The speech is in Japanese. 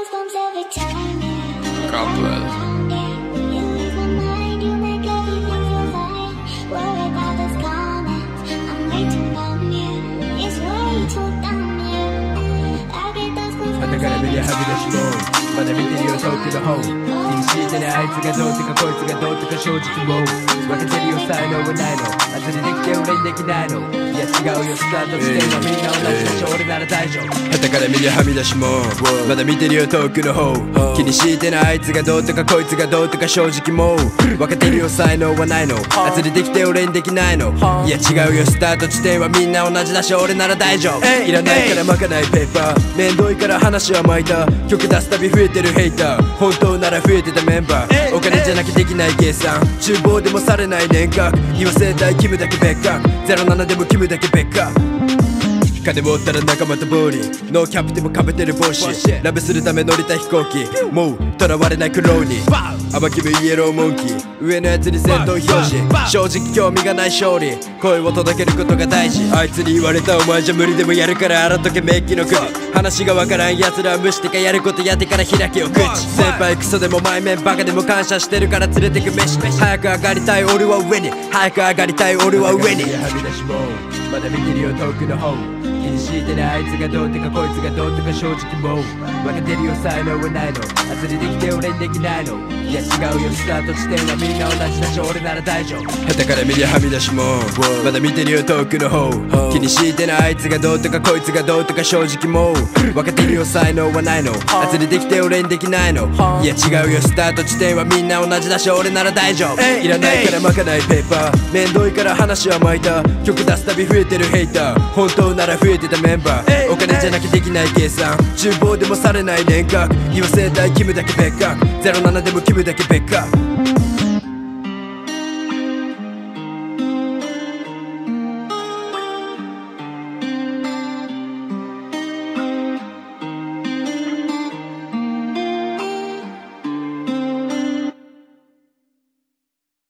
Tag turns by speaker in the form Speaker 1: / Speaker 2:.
Speaker 1: Couple.
Speaker 2: You lose my mind, you make everything feel fine. Worry about those comments, I'm way too numb. You, it's way too dumb. You, I get those
Speaker 3: だ
Speaker 2: goosebumps
Speaker 3: から目に
Speaker 2: every
Speaker 3: はみ出しろ
Speaker 2: time.
Speaker 3: まだ見てるよ遠くの方気にしてねあいつがどうとかこいつがどうとか正直もう分けてるよ才能はないの。当てにできて俺にできないの。いや違うよ。スタート地点はみんな同じだし俺なら大丈夫。
Speaker 1: 旗から見りゃはみ出しも。まだ見てるよ遠くの方。気にしてないあいつがどうとかこいつがどうとか正直もう。分かってるよ才能はないの。当てにできて俺にできないの。いや違うよ。スタート地点はみんな同じだし。俺なら大丈夫。いらないからまかないペーパー。めんどいから話は巻いた。曲出すたび増えてるヘイター。本当なら増えてたメンバー。お金じゃなきゃできない計算。厨房でもされない年額言わせたいキムだけ別格07でもキムだけ別格金持ったら仲間とボーリー。ノーキャプテンもかぶってる帽子ラブするため乗りた飛行機。もう囚われないクローに。甘気分イエローモンキー。上のやつに戦闘表示。正直興味がない勝利。声を届けることが大事。あいつに言われたお前じゃ無理でもやるから洗っとけメッキの首話がわからん奴らは無視てかやることやってから開けよ口先輩クソでも前面バカでも感謝してるから連れてく飯早く上がりたい俺は上に。早く上がりたい俺は上に。
Speaker 3: はみ出し遠くの方気にしてねあいつがどうとかこいつがどうとか正直もう分けてるよ才能はないの。当てにできて俺にできないの。いや違うよスタート地点はみんな同じだし俺なら大丈夫。
Speaker 1: 旗から見りゃはみ出しもまだ見てるよ遠くの方。気にしてないあいつがどうとかこいつがどうとか正直もう分かってるよ才能はないの。当てにできて俺にできないの。いや違うよスタート地点はみんな同じだし俺なら大丈夫。いらないからまかないペーパー。めんどいから話は巻いた。曲出すたび増えてるヘイター。本当なら増えてたメンバー。お金じゃなきゃできない計算。厨房でもされない年額言わせたいキムだけ別格。07でもキムだけ別格